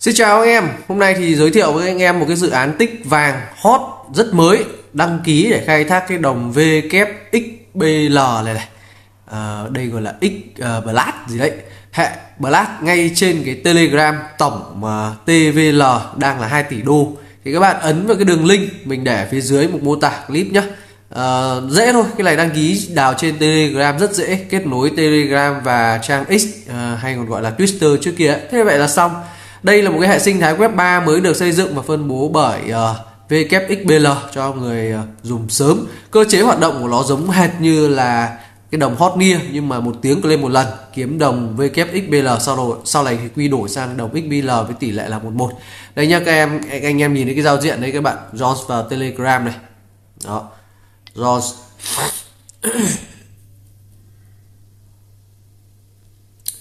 Xin chào anh em, hôm nay thì giới thiệu với anh em một cái dự án tích vàng hot rất mới đăng ký để khai thác cái đồng VKXBL này này. À, đây gọi là X uh, Blast gì đấy. Hệ Blast ngay trên cái Telegram tổng mà TVL đang là 2 tỷ đô. Thì các bạn ấn vào cái đường link mình để phía dưới một mô tả clip nhé à, dễ thôi cái này đăng ký đào trên Telegram rất dễ kết nối Telegram và trang X à, hay còn gọi là Twitter trước kia. Thế vậy là xong đây là một cái hệ sinh thái web 3 mới được xây dựng và phân bố bởi ờ, uh, WXBL cho người uh, dùng sớm. Cơ chế hoạt động của nó giống hệt như là cái đồng Hotnia nhưng mà một tiếng lên một lần kiếm đồng WXBL sau rồi sau này thì quy đổi sang đồng XBL với tỷ lệ là 11. Đây nha các em anh em nhìn thấy cái giao diện đấy các bạn Jones và Telegram này. Đó. Jones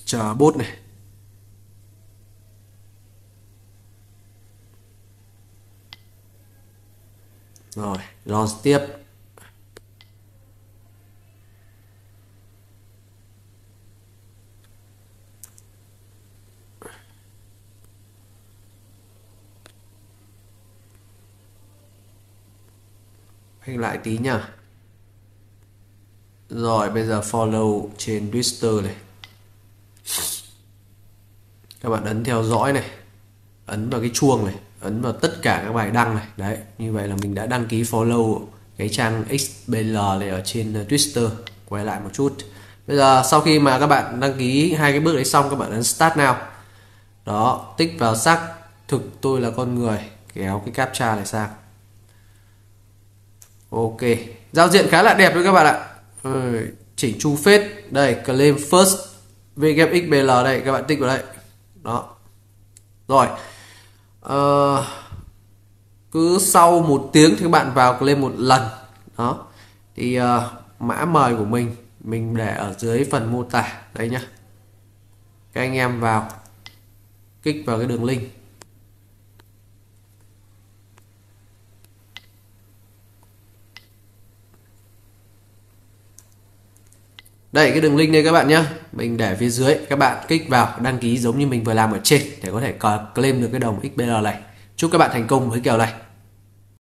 chờ bot này rồi launch tiếp. Hình lại tí nhá. Rồi, bây giờ follow trên Twitter này. Các bạn ấn theo dõi này. Ấn vào cái chuông này ấn vào tất cả các bài đăng này. Đấy như vậy là mình đã đăng ký follow cái trang XBL này ở trên ờ, Twitter. Quay lại một chút. Bây giờ sau khi mà các bạn đăng ký hai cái bước đấy xong các bạn ấn start now. Đó tích vào xác thực tôi là con người kéo cái captcha này sang. Ok giao diện khá là đẹp đấy các bạn ạ. Ừ, chỉnh chu phết. Đây claim first VgXBL đây các bạn tích vào đây. Đó. Rồi uh, cứ sau một tiếng thì các bạn vào lên một lần. Đó. Thì uh, mã mời của mình mình để ở dưới phần mô tả. Đây nhá. Các anh em vào kích vào cái đường link. Đây, cái đường link đây các bạn nhé mình để phía dưới, các bạn kích vào, đăng ký giống như mình vừa làm ở trên, để có thể claim được cái đồng XBL này. Chúc các bạn thành công với kèo này.